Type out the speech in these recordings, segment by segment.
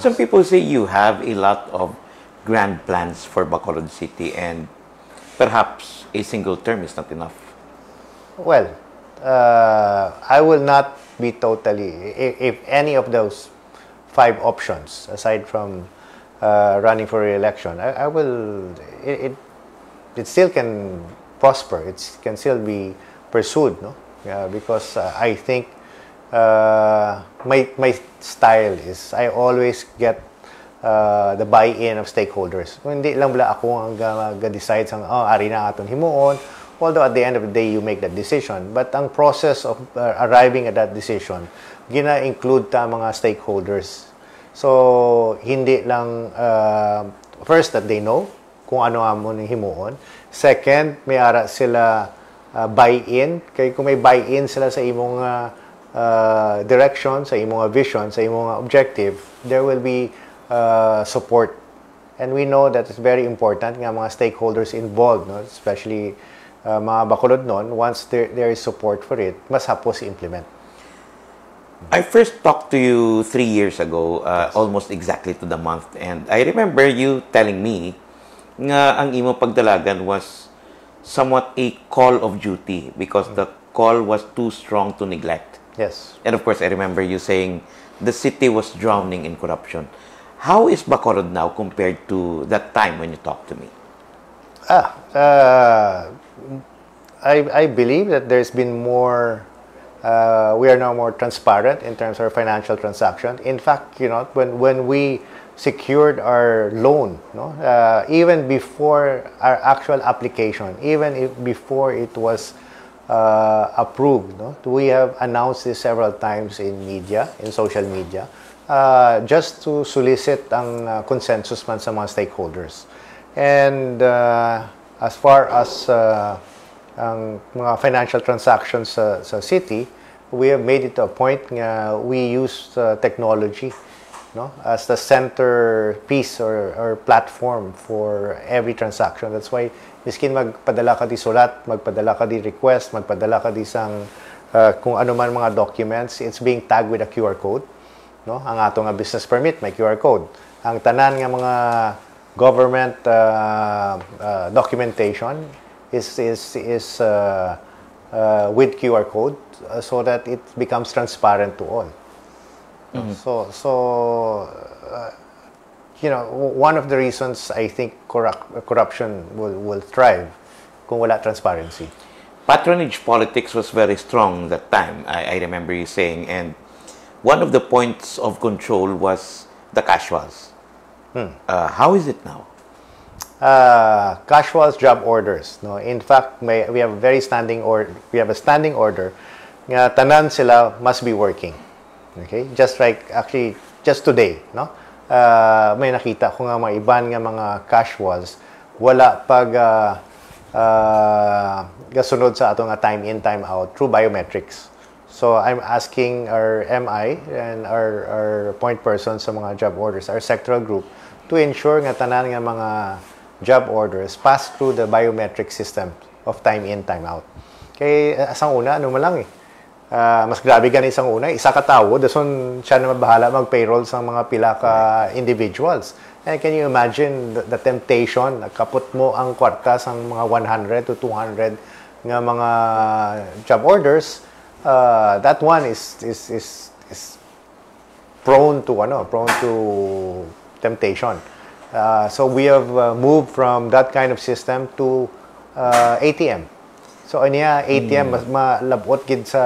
Some people say you have a lot of grand plans for Bacolod City and perhaps a single term is not enough. Well, uh, I will not be totally, if, if, any of those five options, aside from uh, running for re-election, I, I will, it, it, it, still can prosper, it can still be pursued, no? Yeah, because uh, I think uh, my, my style is I always get uh, the buy-in of stakeholders. Hindi lang bala ako ang ga-decide sang, oh, ari na aton himuon, although at the end of the day you make that decision. But ang process of uh, arriving at that decision gina-include ta mga stakeholders. So hindi lang uh, first that they know kung ano amon himuon. Second may ara sila uh, buy-in. Kay kung may buy-in sila sa imong uh, uh, direction sa imong vision sa imong objective there will be uh, support and we know that it's very important nga mga stakeholders involved no especially uh, mga bakulod nun, once there, there is support for it, mas hapos i-implement. I first talked to you three years ago, uh, yes. almost exactly to the month, and I remember you telling me nga ang imo pagdalagan was somewhat a call of duty because mm-hmm. the call was too strong to neglect. Yes. And of course, I remember you saying the city was drowning in corruption. How is Bacolod now compared to that time when you talked to me? Ah, uh, I, I believe that there's been more, uh, we are now more transparent in terms of financial transaction. In fact, you know, when, when we secured our loan, no, uh, even before our actual application, even if before it was uh, approved, no, we have announced this several times in media, in social media, uh, just to solicit ang uh, consensus man sa mga stakeholders. And uh, as far as uh, ang mga financial transactions sa, sa city, we have made it a point nga we use uh, technology no? As the center piece or, or platform for every transaction. That's why miskin magpadala ka di sulat magpadala ka di request magpadala ka di sang uh, kung ano man mga documents it's being tagged with a QR code no ang ato nga business permit may QR code ang tanan nga mga government uh, uh, documentation is is is uh, uh, with QR code uh, so that it becomes transparent to all. Mm-hmm. So so you know one of the reasons I think corrupt, corruption will will thrive kung wala transparency. Patronage politics was very strong that time. I, I remember you saying, and one of the points of control was the casuals. Hmm. Uh, how is it now? Uh, casuals job orders. No, in fact, may, we have a very standing or we have a standing order. Nga tanan sila must be working. Okay, just like actually just today, no. Uh, may nakita ko nga mga iban nga mga casuals wala pag uh, uh, gasunod sa atong time in time out through biometrics. So I'm asking our MI and our, our point person sa mga job orders, our sectoral group, to ensure nga tanan nga mga job orders pass through the biometric system of time in, time out. Kay asang una, ano lang eh. Uh, mas grabe gani isang una, isa ka tao, dason siya na mabahala mag-payroll sa mga pila ka individuals. And can you imagine the, the temptation, kaput mo ang kwarta sa mga 100 to 200 nga mga job orders, uh, that one is, is, is, is prone to ano, prone to temptation. Uh, so we have uh, moved from that kind of system to uh, ATM. So niya ATM mm. mas malabot gid sa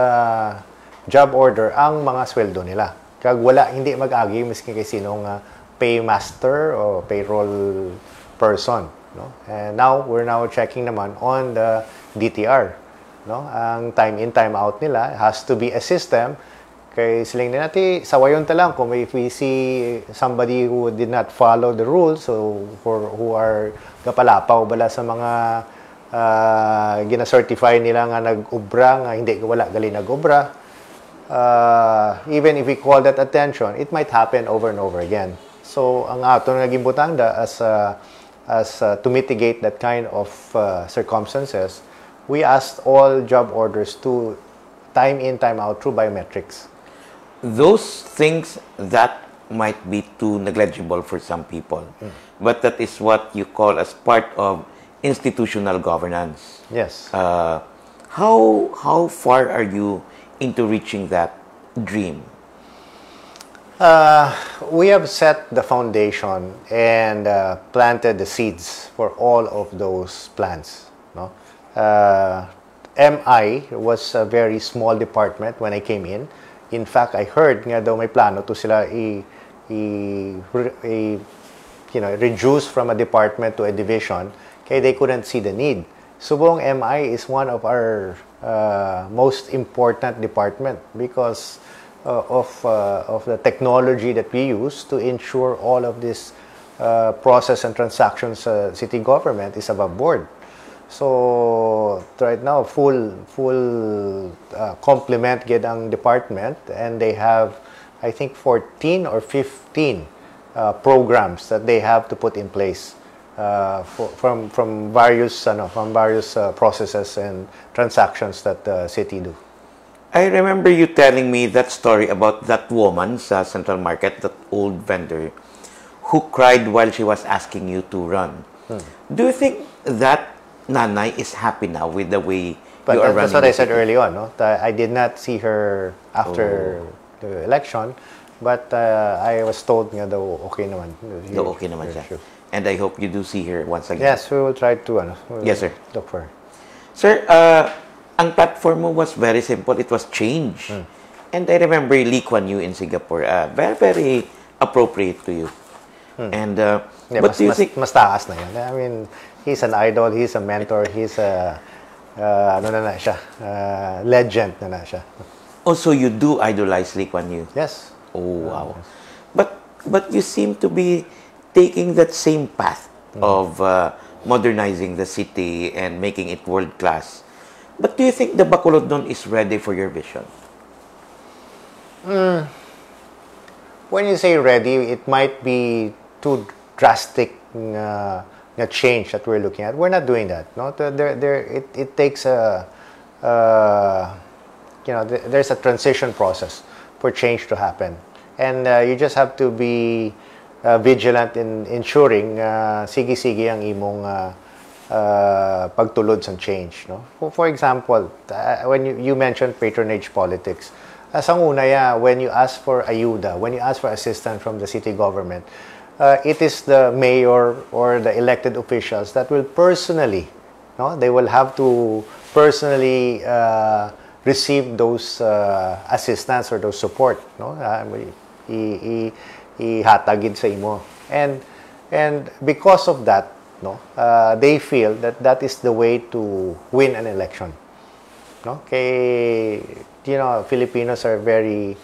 job order ang mga sweldo nila. Kag wala hindi mag-agi miski kay sino nga paymaster o payroll person, no? And now we're now checking naman on the DTR, no? Ang time in time out nila has to be a system Kay siling din natin, sawayon ta lang kung if we see somebody who did not follow the rules, so for who are kapalapaw bala sa mga uh, gina-certify nila nga nag-ubra, nga hindi wala gali nag-ubra, uh, even if we call that attention, it might happen over and over again. So, ang ato nga gimbutanda as uh, as uh, to mitigate that kind of uh, circumstances, we asked all job orders to time in, time out through biometrics those things that might be too negligible for some people. But that is what you call as part of institutional governance. Yes. Uh, how how far are you into reaching that dream? Uh, we have set the foundation and uh, planted the seeds for all of those plans. No? Uh, MI was a very small department when I came in. In fact, I heard nga daw may plano to sila i, i, i you know, reduce from a department to a division kaya they couldn't see the need. Subong MI is one of our uh, most important department because uh, of, uh, of the technology that we use to ensure all of this uh, process and transactions uh, city government is above board. So right now, full full uh, complement Gedang department, and they have, I think, 14 or 15 uh, programs that they have to put in place for, from from various ano, from various uh, processes and transactions that the city do. I remember you telling me that story about that woman sa Central Market, that old vendor, who cried while she was asking you to run. Do you think that nanay is happy now with the way But you are that- that's running what I said city? early on. No? I did not see her after the election, but uh, I was told nga daw okay naman. No, okay naman siya. Sure. And I hope you do see her once again. Yes, we will try to ano, Yes, sir. look for her. Sir, uh, ang platform mo was very simple. It was change. Hmm. And I remember Lee Kuan Yew in Singapore. Uh, very, very appropriate to you. And uh, Yeah, but mas, do you mas, think mas taas na yun. I mean, he's an idol, he's a mentor, he's a, uh, ano na na siya, uh, legend na na siya. also you do idolize Lee Kuan Yew? Yes. Oh wow! But but you seem to be taking that same path of uh, modernizing the city and making it world class. But do you think the Bacolodnon is ready for your vision? When you say ready, it might be too drastic uh, na change that we're looking at. We're not doing that. No, there, there, it, it takes a, uh, you know, th- there's a transition process for change to happen, and uh, you just have to be uh, vigilant in ensuring uh, sige-sige ang imong uh, uh, pagtulod sa change. No? For, for example, uh, when you, you mentioned patronage politics, as ang una ya, when you ask for ayuda, when you ask for assistance from the city government, uh, it is the mayor or the elected officials that will personally, no, they will have to personally uh, receive those uh, assistance or those support, no, uh, i, i, ihatagid sa imo. And and because of that, no, uh, they feel that that is the way to win an election. No? Kay, you know, Filipinos are very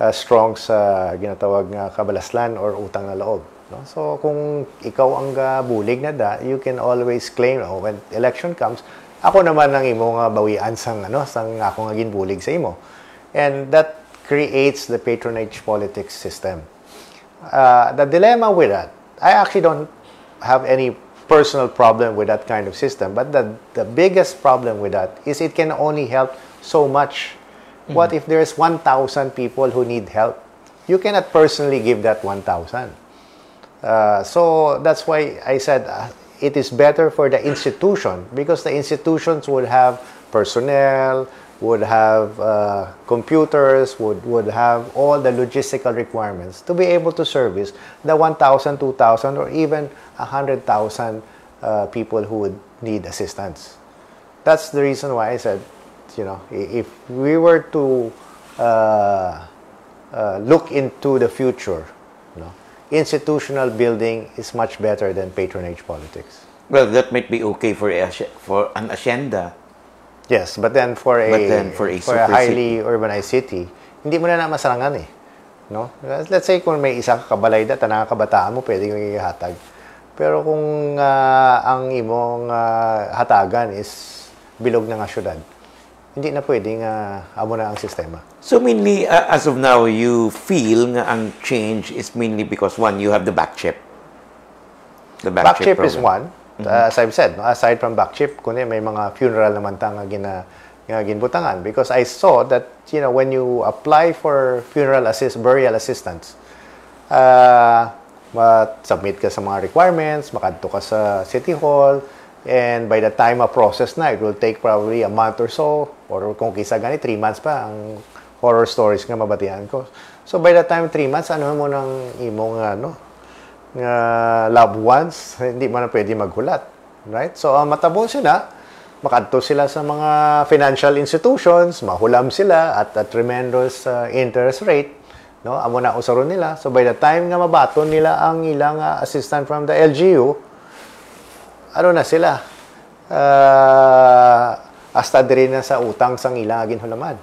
uh, strong sa ginatawag nga kabalaslan or utang na loob. No? So, kung ikaw ang uh, bulig na da, you can always claim, oh, when election comes, ako naman ang imo nga bawian sang, ano, sang ako nga ginbulig sa imo. And that creates the patronage politics system. Uh, the dilemma with that, I actually don't have any personal problem with that kind of system, but the, the biggest problem with that is it can only help so much. What if there's 1,000 people who need help? You cannot personally give that 1,000. Uh, so that's why I said uh, it is better for the institution because the institutions would have personnel, would have uh, computers, would, would have all the logistical requirements to be able to service the 1,000, 2,000, or even 100,000 uh, people who would need assistance. That's the reason why I said, you know, if we were to uh, uh, look into the future, you know, institutional building is much better than patronage politics. Well, that might be okay for for an hacienda. Yes, but then for a, But then for a super highly urbanized city, hindi mo na na masarangan eh. No? Let's say kung may isang kabalayda, tanang kabataan mo, pwede yung ihatag. Pero kung ah, ang imong ah, hatagan is bilog na nga syudad, hindi na pwedeng uh, amo na ang sistema. So mainly, uh, as of now, you feel nga ang change is mainly because one, you have the back chip. The back, Back chip is program. Uh, as I've said, no, aside from back chip, kundi may mga funeral naman ta nga gina nga ginbutangan because I saw that you know when you apply for funeral assist burial assistance uh, submit ka sa mga requirements, makadto ka sa City Hall, and by the time ma-process na, it will take probably a month or so, or kung kisa gani, 3 months pa, ang horror stories nga mabatian ko. So by the time 3 months, ano mo nang imong ano, nga loved ones, hindi man na pwede maghulat. Right? So, uh, matabo sila, makadto sila sa mga financial institutions, mahulam sila at a tremendous uh, interest rate. No? Amo na usaron nila. So, by the time nga mabaton nila ang ilang uh, assistant from the LGU, ano na sila? Uh, hasta diri na sa utang sang ilang ginhulaman.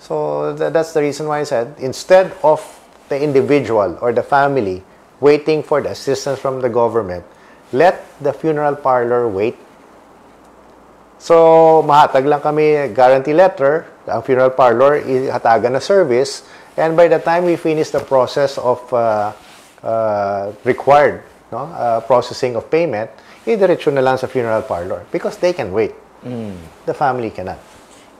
So, th- that's the reason why I said, instead of the individual or the family waiting for the assistance from the government, let the funeral parlor wait. So, mahatag lang kami guarantee letter, ang funeral parlor, ihatagan na service, and by the time we finish the process of uh, uh, required no, uh, processing of payment, idiretso na lang sa funeral parlor because they can wait. Mm. The family cannot.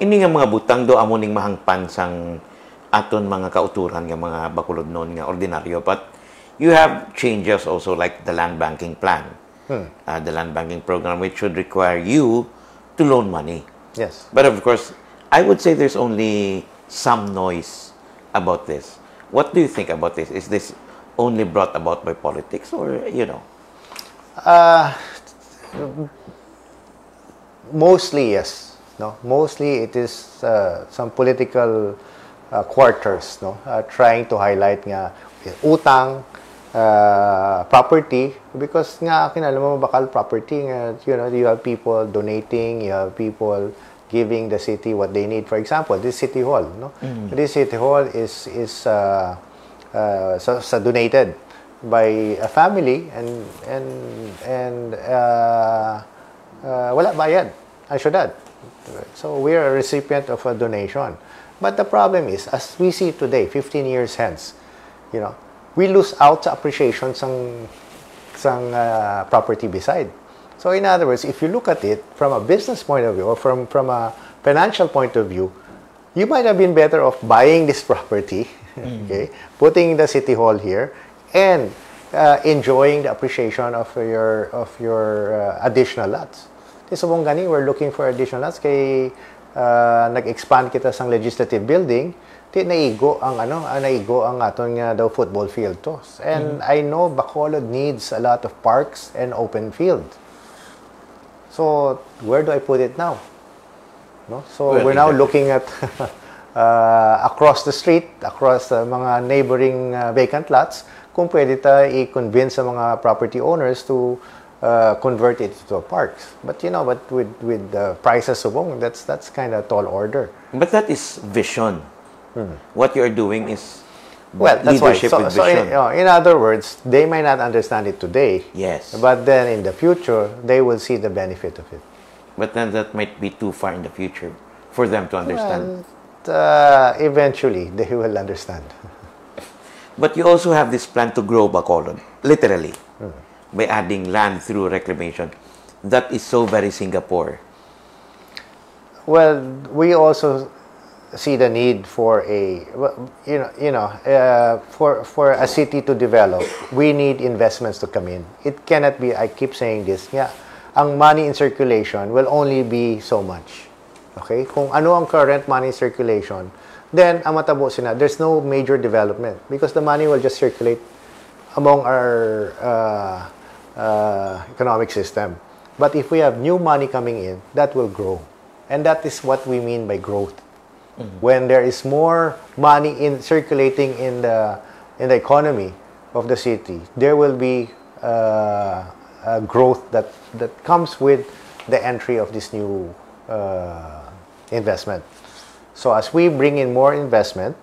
Ini nga mga butang do amo ning mahangpan sang aton mga kauturan nga mga bakulod noon nga ordinaryo but you have changes also like the land banking plan, hmm. uh, the land banking program, which should require you to loan money. Yes. But of course, I would say there's only some noise about this. What do you think about this? Is this only brought about by politics or, you know? Uh, mostly, yes. No, mostly it is uh, some political uh, quarters, no, uh, trying to highlight nga utang, uh, property because nga kinala mo bakal property nga you know you have people donating you have people giving the city what they need. For example this city hall no? Mm. this city hall is is uh, uh, so, so donated by a family and and and uh, uh, wala bayad I should add so we are a recipient of a donation. But the problem is as we see today 15 years hence you know we lose out sa appreciation sang sang uh, property beside. So in other words, if you look at it from a business point of view or from from a financial point of view, you might have been better off buying this property, mm. okay, putting the city hall here, and uh, enjoying the appreciation of your of your uh, additional lots. Kasi subong gani, we're looking for additional lots kay uh, nag-expand kita sang legislative building Di naigo ang ano, ah, naigo ang aton nga daw football field to. And mm. I know Bacolod needs a lot of parks and open field. So, where do I put it now? No? So, well, we're now looking at uh, across the street, across uh, mga neighboring uh, vacant lots, kung pwede tayo i-convince sa mga property owners to uh, convert it to parks. But you know, but with with the prices subong, that's that's kind of tall order. But that is vision. Hmm. What you're doing is well, that's leadership why. So, so. In, in other words, they may not understand it today. Yes. But then in the future, they will see the benefit of it. But then that might be too far in the future for them to understand. Well, uh, eventually, they will understand. but you also have this plan to grow Bacolod, literally, hmm. by adding land through reclamation. That is so very Singapore. Well, we also see the need for a you know you know uh, for for a city to develop we need investments to come in. It cannot be i keep saying this yeah ang money in circulation will only be so much okay? Kung ano ang current money circulation then ang matabo sina there's no major development because the money will just circulate among our uh, uh, economic system. But if we have new money coming in that will grow. And that is what we mean by growth Mm-hmm. When there is more money in circulating in the in the economy of the city, there will be uh, a growth that that comes with the entry of this new uh, investment. So as we bring in more investment,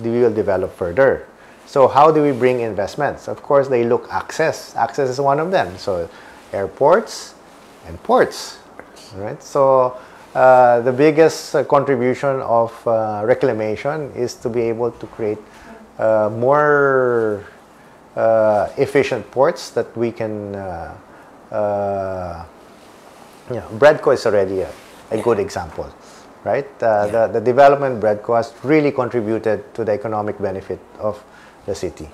we will develop further. So how do we bring investments? Of course, they look access. Access is one of them. So airports and ports, right? So uh, the biggest uh, contribution of uh, reclamation is to be able to create uh, more uh, efficient ports that we can. Uh, you know, BREDCO is already a, a good example, right? Yeah. The, the development BREDCO has really contributed to the economic benefit of the city.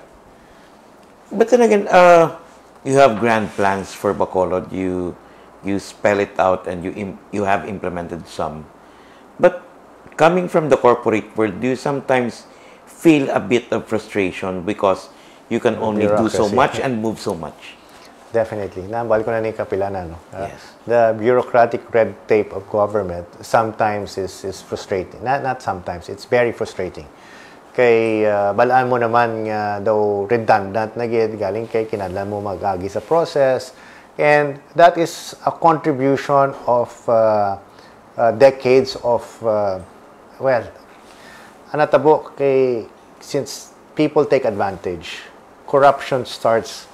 But then again, uh, you have grand plans for Bacolod. You you spell it out and you you have implemented some. But coming from the corporate world, do you sometimes feel a bit of frustration because you can only do so much and move so much? Definitely. Nambal ko na ni Kapilana, no? Uh, Yes. The bureaucratic red tape of government sometimes is, is frustrating. Not, not sometimes, it's very frustrating. Kay uh, balaan mo naman nga daw redundant na gid galing kay kinadlan mo magagi sa process and that is a contribution of uh, uh, decades of uh, well anatabo kay since people take advantage corruption starts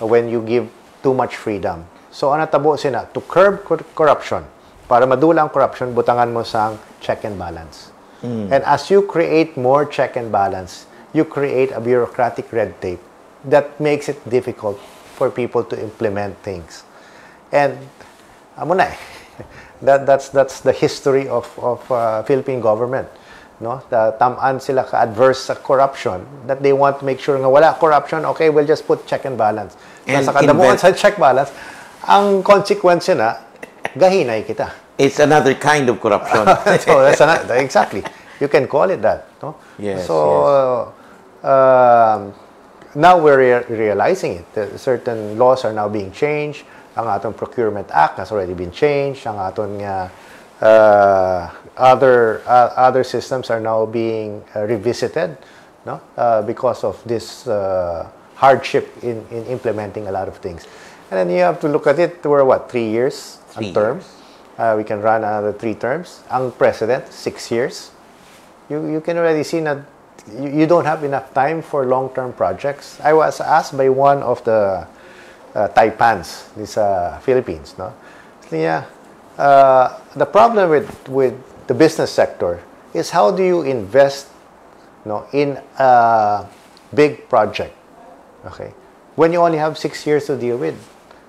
when you give too much freedom. So anatabo sina to curb cor- corruption para madula ang corruption butangan mo sang check and balance. And as you create more check and balance you create a bureaucratic red tape that makes it difficult for people to implement things. And amo na eh. that that's that's the history of of uh, Philippine government no? The tamaan sila ka adverse sa corruption that they want to make sure nga wala corruption okay we'll just put check and balance. And sa kadamuan sa check balance ang consequence na gahinay kita. It's another kind of corruption. so that's an, exactly. You can call it that no? Yes, so um, now we're rea- realizing it. That certain laws are now being changed. Ang atong procurement act has already been changed. Ang atong uh, uh, other uh, other systems are now being uh, revisited no? Uh, because of this uh, hardship in, in implementing a lot of things. And then you have to look at it we're what three years? Three a term? years. uh, we can run another three terms. Ang president, six years. You, you can already see that you, you don't have enough time for long-term projects. I was asked by one of the uh, Taipans, these uh, Philippines, no? Niya, uh, the problem with, with the business sector is how do you invest no, in a big project, okay? When you only have six years to deal with.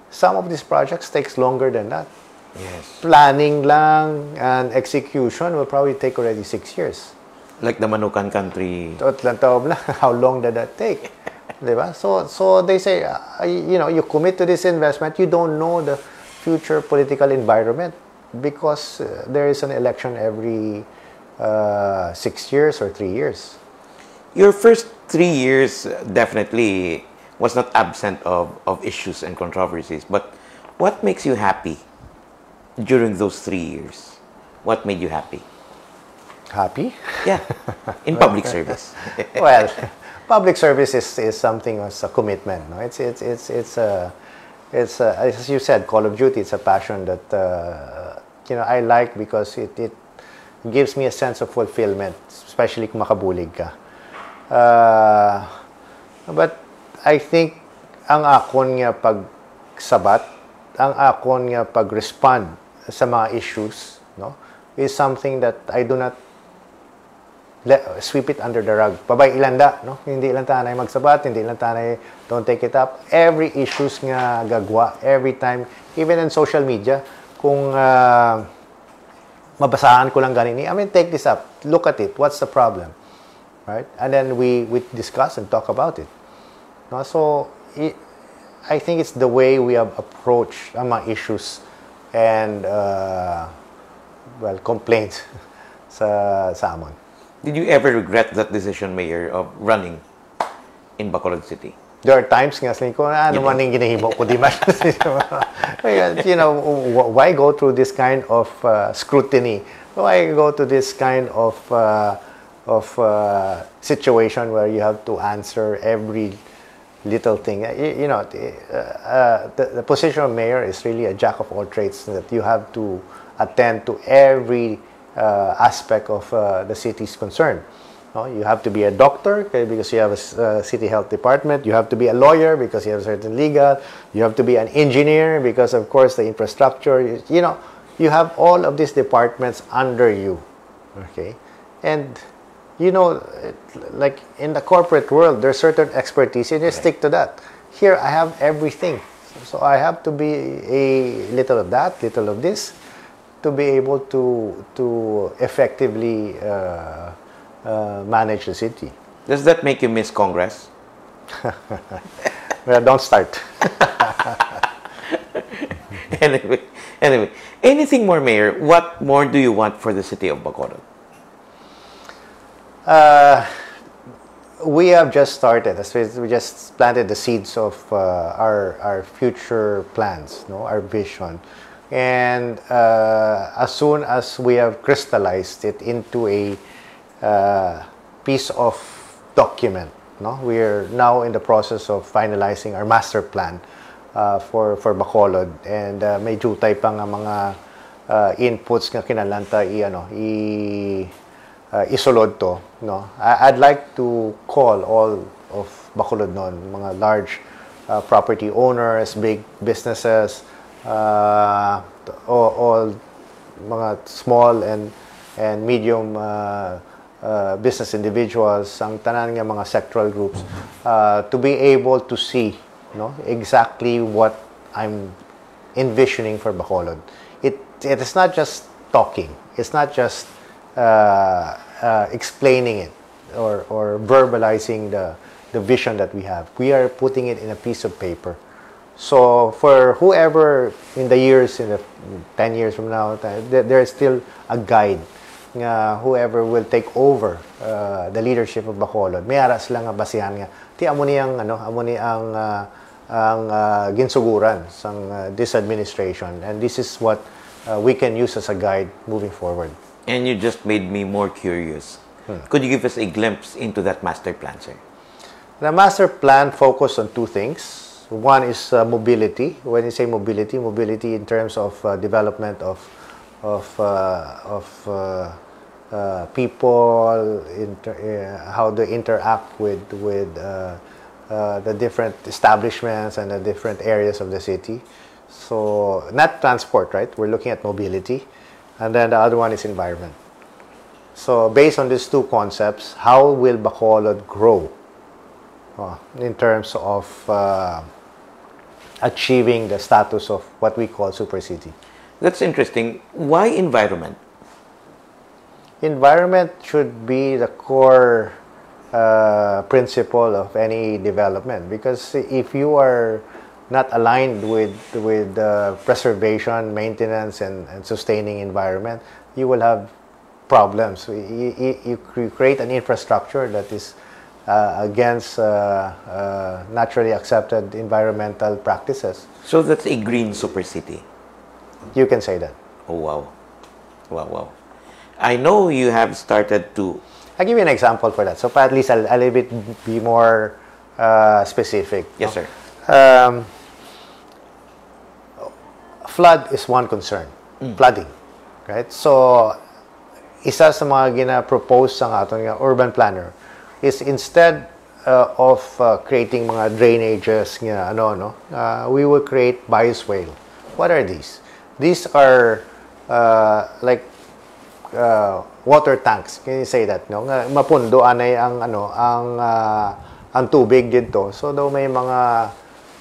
Some of these projects takes longer than that yes. planning lang and execution will probably take already six years. Like the Manokan country. Tatlong taon lang, how long did that take? So, so they say, uh, you know, you commit to this investment, you don't know the future political environment because uh, there is an election every uh, six years or three years. Your first three years uh, definitely was not absent of, of issues and controversies. But what makes you happy during those three years? What made you happy? Happy? Yeah, in public service. well, public service is, is something as a commitment. No, it's it's it's it's a it's a, as you said, Call of Duty. It's a passion that uh, you know I like because it it gives me a sense of fulfillment, especially kung makabulig ka. Uh, but I think ang akon nga pagsabat, ang akon nga pag-respond sa mga issues, no, is something that I do not let, sweep it under the rug. Babay ilanda, no? Hindi lang tanay magsabat, hindi lang tanay don't take it up. Every issues nga gagwa, every time, even in social media, kung ah, mabasahan ko lang ganini, I mean, take this up, look at it, what's the problem? Right? And then we, we discuss and talk about it. No? So, i I think it's the way we have approached ang mga issues and, uh, well, complaints sa, sa amon. Did you ever regret that decision, Mayor, of running in Bacolod City? There are times nga sabi ko, ano man yung ginahimo ko, di ba? you know, why go through this kind of uh, scrutiny? Why go to this kind of uh, of uh, situation where you have to answer every little thing? You, you know, the, uh, uh, the, the position of mayor is really a jack of all trades that you have to attend to every aspect of uh, the city's concern. No, you have to be a doctor okay, because you have a uh, city health department. You have to be a lawyer because you have certain legal. You have to be an engineer because, of course, the infrastructure. You, you know, you have all of these departments under you. Okay, and you know, it- like in the corporate world, there's certain expertise, and you stick to that. Here, I have everything, so I have to be a little of that, little of this, to be able to to effectively uh, uh, manage the city. Does that make you miss Congress? Well, don't start. anyway, anyway, anything more, Mayor? What more do you want for the city of Bacolod? Uh, we have just started. We just planted the seeds of uh, our our future plans, no, our vision, and uh, as soon as we have crystallized it into a uh, piece of document, no, we are now in the process of finalizing our master plan uh, for for Bacolod, and uh, may jutay pa nga mga uh, inputs nga kinalanta i ano i uh, isulod to, no? I- I'd like to call all of Bacolod noon, mga large uh, property owners, big businesses, uh, all, all mga small and and medium uh, uh, business individuals, ang tanan nga mga sectoral groups, uh, to be able to see no exactly what I'm envisioning for Bacolod. It it is not just talking. It's not just uh, uh, explaining it or or verbalizing the the vision that we have. We are putting it in a piece of paper. So for whoever in the years in the 10 years from now, there, is still a guide nga whoever will take over uh, the leadership of Bacolod. May aras lang nga basihan nga. Ti amo ni ang ano, amo ni ang uh, ang uh, ginsuguran sang uh, this administration and this is what uh, we can use as a guide moving forward. And you just made me more curious. Could you give us a glimpse into that master plan, sir? The master plan focused on two things. One is uh, mobility. When you say mobility, mobility in terms of uh, development of of uh, of uh, uh, people, how they interact with with the different establishments and the different areas of the city. So not transport, right? We're looking at mobility, and then the other one is environment. So based on these two concepts, how will Bacolod grow uh, in terms of uh, achieving the status of what we call super city? That's interesting. Why environment? Environment should be the core uh, principle of any development because if you are not aligned with with uh, preservation, maintenance, and, and sustaining environment, you will have problems. You, you, you create an infrastructure that is against uh, uh, naturally accepted environmental practices. So that's a green super city. You can say that. Oh wow, wow, wow. I know you have started to. I'll give you an example for that. So at least I'll, a little bit be more uh, specific. Yes, no? sir. Um, flood is one concern. Flooding. Right? So, isa sa mga gina-propose sa aton nga urban planner is instead uh, of uh, creating mga drainages nga ano no uh, we will create bioswale what are these? These are uh, like uh, water tanks. Can you say that no? Nga mapundo anay ang ano ang uh, ang tubig dito. So daw may mga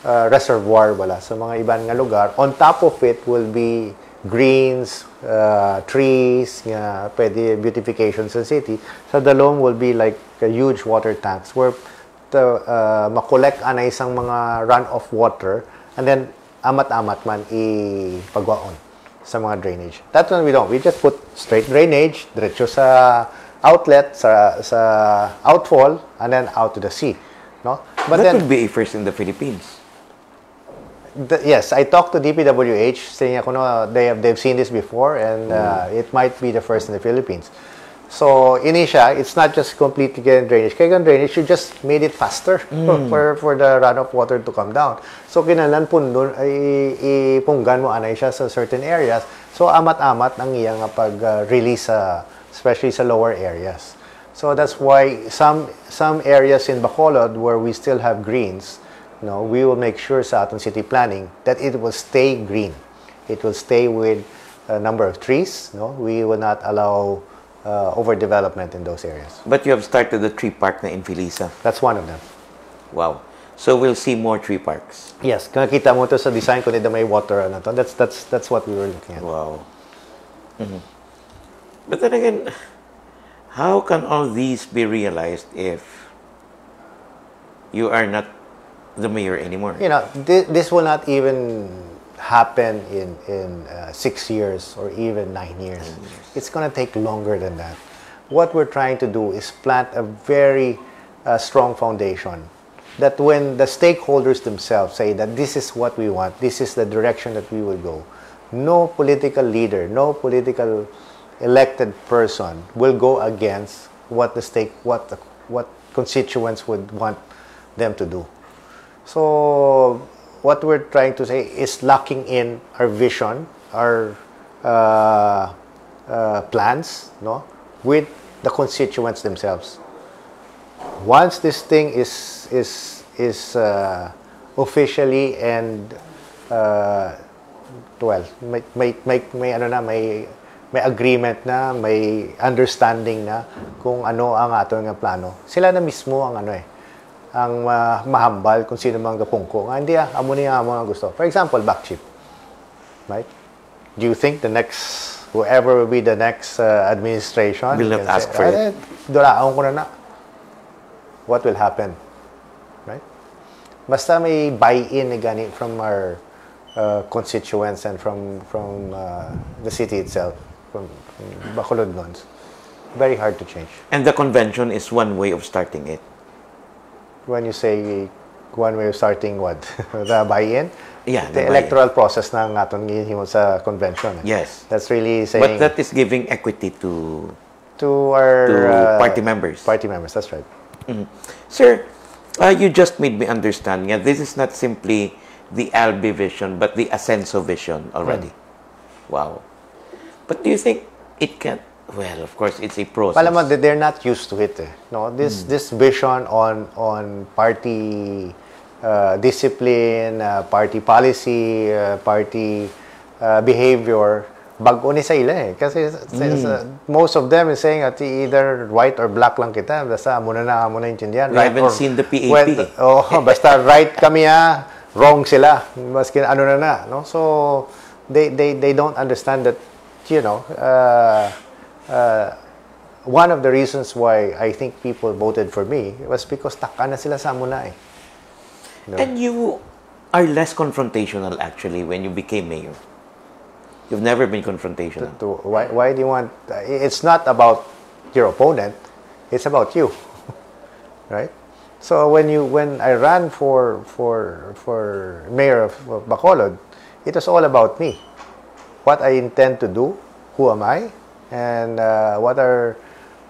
uh, reservoir wala. Sa mga iban nga lugar. On top of it will be greens uh, trees nga pwede beautification sa city sa dalong will be like a huge water tanks where the uh, makolek ana isang mga runoff water and then amat-amat man ipagwaon sa mga drainage. That's what we don't. We just put straight drainage diretso sa outlet sa sa outfall and then out to the sea, no? But that then would be a first in the Philippines. The, yes, I talked to DPWH saying ako no, they have they've seen this before and uh, it might be the first in the Philippines. So in Asia, it's not just completely getting drainage. Kaya yung drainage, you just made it faster for for the runoff water to come down. So kinalan pundon ay ipunggan mo anay siya sa certain areas. So amat-amat ang iyang pag-release sa especially sa lower areas. So that's why some some areas in Bacolod where we still have greens, no, we will make sure sa ating city planning that it will stay green. It will stay with a number of trees. No, we will not allow uh, overdevelopment in those areas. But you have started the tree park na in Felisa. That's one of them. Wow. So we'll see more tree parks. Yes, kung nakita mo to sa design ko nito may water ano to. That's that's that's what we were looking at. Wow. Mhm. But then again, how can all these be realized if you are not the mayor anymore. you know, thi- this will not even happen in in uh, six years or even nine years. It's going to take longer than that. What we're trying to do is plant a very uh, strong foundation that when the stakeholders themselves say that this is what we want, this is the direction that we will go, no political leader, no political elected person will go against what the stake, what the, what constituents would want them to do. So what we're trying to say is locking in our vision, our uh, uh, plans, no, with the constituents themselves. Once this thing is is is uh, officially and uh, well, may, may, may, may ano na, may may agreement na, may understanding na kung ano ang ato nga plano. Sila na mismo ang ano eh, ang ma- mahambal kung sino mang gapungko. Nga, hindi ah, amo niya amo ang gusto. For example, back chip. Right? Do you think the next, whoever will be the next uh, administration Will not ask for "Ah, it." Dulaon ko na na. What will happen? Right? Basta may buy-in ni gani from our uh, constituents and from from uh, the city itself, from, from Bacolod Very hard to change. And the convention is one way of starting it. When you say one way of starting what the buy-in Yeah, the, the buy-in. electoral process na nga atong sa convention eh. Yes. that's really saying But that is giving equity to to our to uh, party members. party members that's right Sir, uh, you just made me understand. Yeah, this is not simply the Albee vision, but the Ascenso vision already. Wow. But do you think it can? Well, of course, it's a process. Alam mo, they- they're not used to it. Eh. No, this this vision on on party uh, discipline, uh, party policy, uh, party uh, behavior, bago ni sa ila eh. Kasi sa- sa- most of them is saying at either white or black lang kita. Basta muna na muna intindihan. We right haven't or- seen the PAP. Well, oh, basta right kami ah, wrong sila. Maski ano na na, no? So they they they don't understand that you know, uh, uh, one of the reasons why I think people voted for me was because taka na sila sa muna eh. No? And you are less confrontational actually when you became mayor. You've never been confrontational. To, why, why do you want? uh, It's not about your opponent. It's about you, right? So when you when I ran for for for mayor of, of Bacolod, it was all about me. What I intend to do, who am I, and uh, what are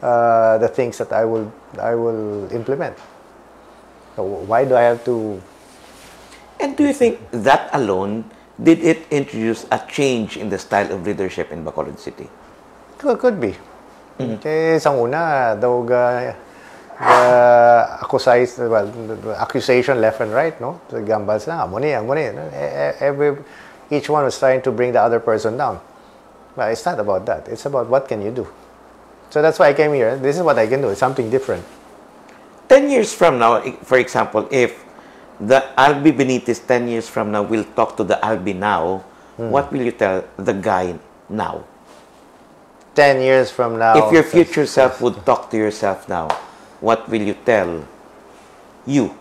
uh, the things that I will I will implement. So why do I have to And do you think that alone did it introduce a change in the style of leadership in Bacolod City? Could, could be. Kaya isang una, daw ga, ga accusation, well, the accusation left and right, no? So, gambals na, amo ni, amo ni. no? E- e- Every, each one was trying to bring the other person down. But it's not about that. It's about what can you do. So that's why I came here. This is what I can do. It's something different. 10 years from now, for example, if the Albee Benitez 10 years from now will talk to the Albee now, what will you tell the guy now? 10 years from now. if your future self would talk to yourself now, what will you tell you?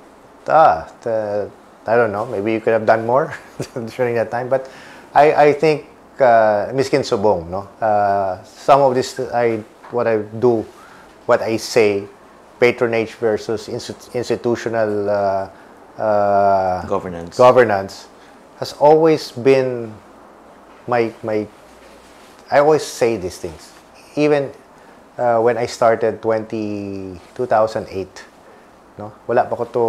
ah, the, I don't know, maybe you could have done more during that time. But I, I think, uh, miskin subong, no? Uh, some of this, I, what I do, what I say, patronage versus insti- institutional uh, uh, Governance. governance has always been my, my, I always say these things. Even uh, when I started 20, 2008, no? Wala pa ko to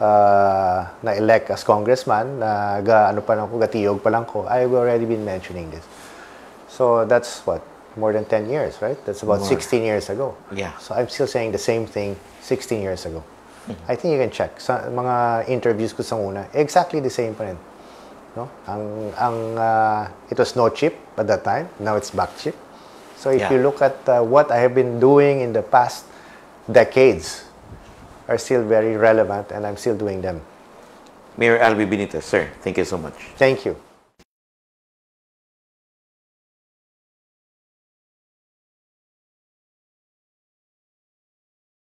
uh, na-elect as congressman, na ga, ano pa lang ko, gatiyog pa lang ko. I've already been mentioning this. So that's what, more than 10 years, right? That's about More. 16 years ago. Yeah. So I'm still saying the same thing 16 years ago. I think you can check. Sa mga interviews ko sa una, exactly the same pa rin. No? Ang, ang, uh, it was no chip at that time. Now it's back chip. So if Yeah. you look at uh, what I have been doing in the past decades, are still very relevant and I'm still doing them. Mayor Albi Benitez, sir, thank you so much. Thank you.